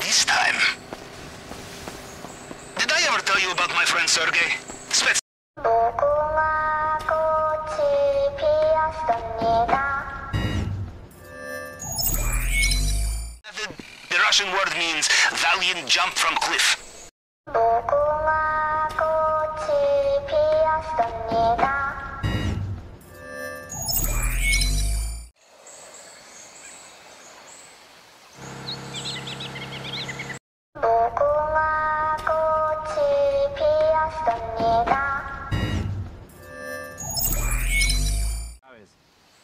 this time. Did I ever tell you about my friend Sergey? Spets the, the Russian word means valiant jump from cliff.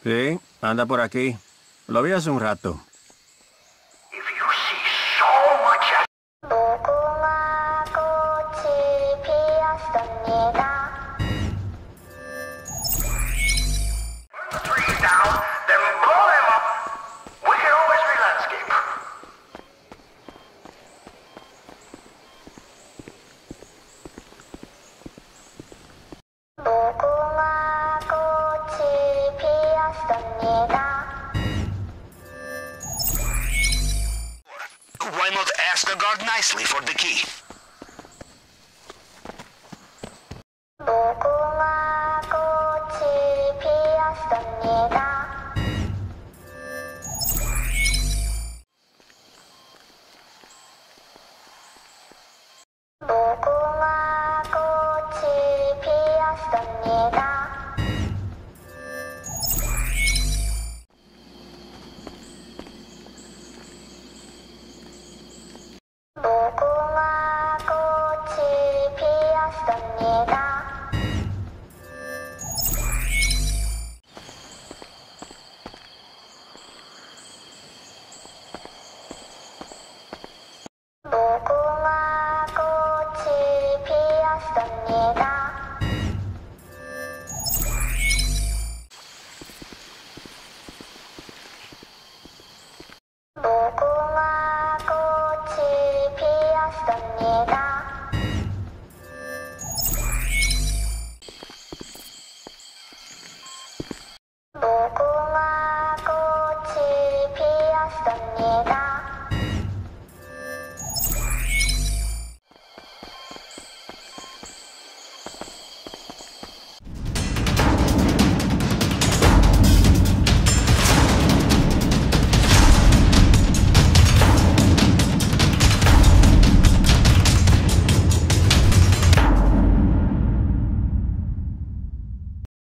Sí, anda por aquí. Lo vi hace un rato. why not ask the guard nicely for the key? 없습니다. 무궁화 꽃이 피었습니다.